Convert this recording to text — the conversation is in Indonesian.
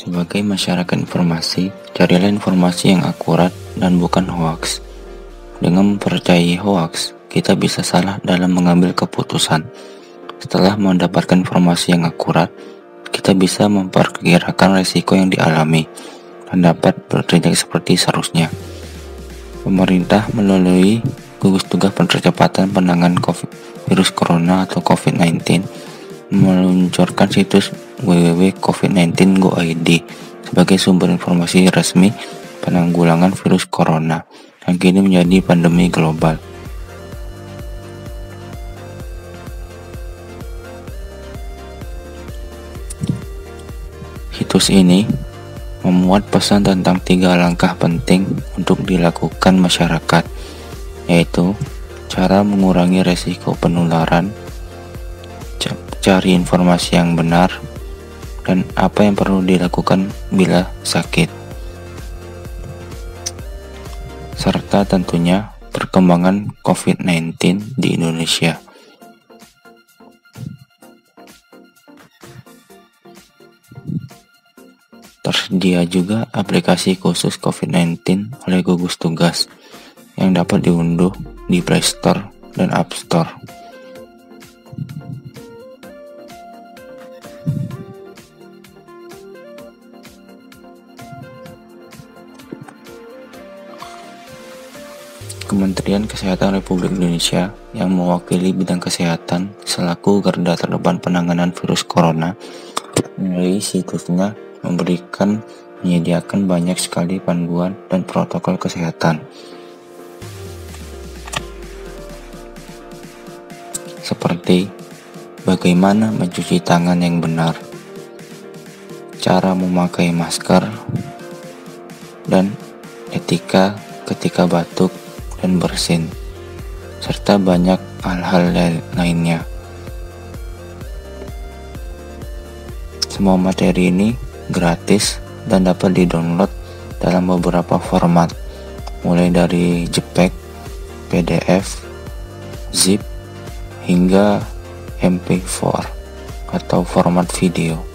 Sebagai masyarakat informasi, carilah informasi yang akurat dan bukan hoax. Dengan mempercayai hoax, kita bisa salah dalam mengambil keputusan. Setelah mendapatkan informasi yang akurat, kita bisa memperkirakan risiko yang dialami dan dapat bertindak seperti seharusnya. Pemerintah melalui gugus tugas percepatan penanganan COVID, virus corona atau COVID-19 meluncurkan situs www.covid19.go.id sebagai sumber informasi resmi penanggulangan virus corona yang kini menjadi pandemi global. Situs ini memuat pesan tentang tiga langkah penting untuk dilakukan masyarakat, yaitu cara mengurangi resiko penularan, cari informasi yang benar, dan apa yang perlu dilakukan bila sakit. Serta tentunya perkembangan COVID-19 di Indonesia. Tersedia juga aplikasi khusus COVID-19 oleh gugus tugas yang dapat diunduh di Play Store dan App Store. Kementerian Kesehatan Republik Indonesia yang mewakili bidang kesehatan selaku garda terdepan penanganan virus corona melalui situsnya memberikan menyediakan banyak sekali panduan dan protokol kesehatan. Seperti bagaimana mencuci tangan yang benar, cara memakai masker, dan etika ketika batuk dan bersin, serta banyak hal-hal lainnya. Semua materi ini gratis dan dapat di-download dalam beberapa format, mulai dari JPEG, PDF, zip, hingga MP4 atau format video.